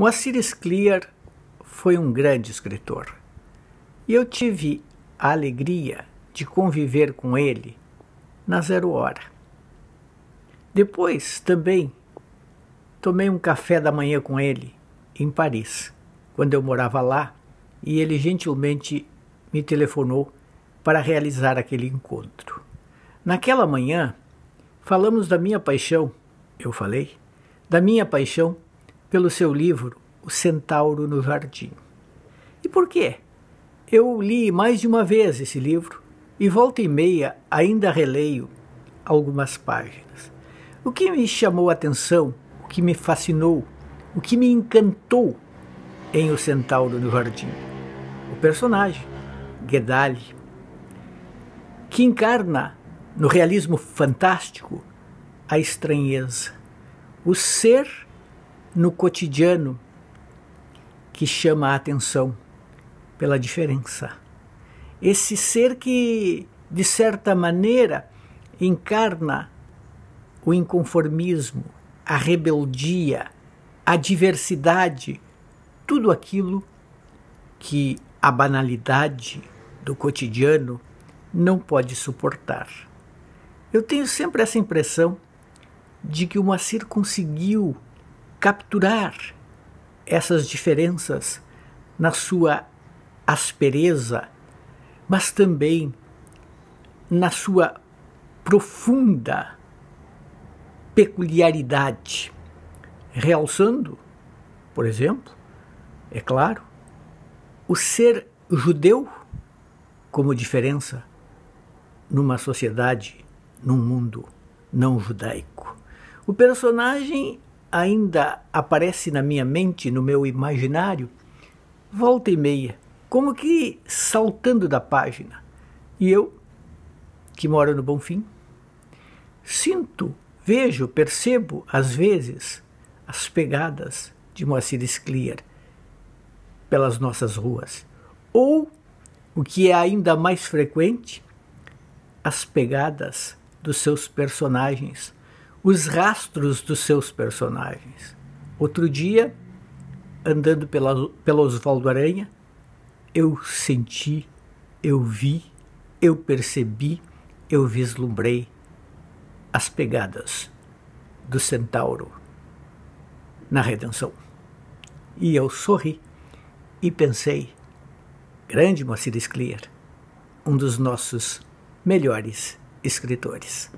Moacir Scliar foi um grande escritor e eu tive a alegria de conviver com ele na Zero Hora. Depois também tomei um café da manhã com ele em Paris, quando eu morava lá, e ele gentilmente me telefonou para realizar aquele encontro. Naquela manhã, falamos da minha paixão, eu falei, da minha paixão pelo seu livro O Centauro no Jardim. E por quê? Eu li mais de uma vez esse livro e volta e meia ainda releio algumas páginas. O que me chamou a atenção, o que me fascinou, o que me encantou em O Centauro no Jardim? O personagem, Gedali, que encarna no realismo fantástico a estranheza, o ser no cotidiano que chama a atenção pela diferença. Esse ser que, de certa maneira, encarna o inconformismo, a rebeldia, a diversidade, tudo aquilo que a banalidade do cotidiano não pode suportar. Eu tenho sempre essa impressão de que o Moacir conseguiu capturar essas diferenças na sua aspereza, mas também na sua profunda peculiaridade, realçando, por exemplo, é claro, o ser judeu como diferença numa sociedade, num mundo não judaico. O personagem ainda aparece na minha mente, no meu imaginário, volta e meia, como que saltando da página. E eu, que moro no Bonfim, sinto, vejo, percebo, às vezes, as pegadas de Moacir Scliar pelas nossas ruas. Ou, o que é ainda mais frequente, as pegadas dos seus personagens os rastros dos seus personagens. Outro dia, andando pela, pela Oswaldo Aranha, eu senti, eu vi, eu percebi, eu vislumbrei as pegadas do centauro na redenção. E eu sorri e pensei, grande Moacir Scliar, um dos nossos melhores escritores.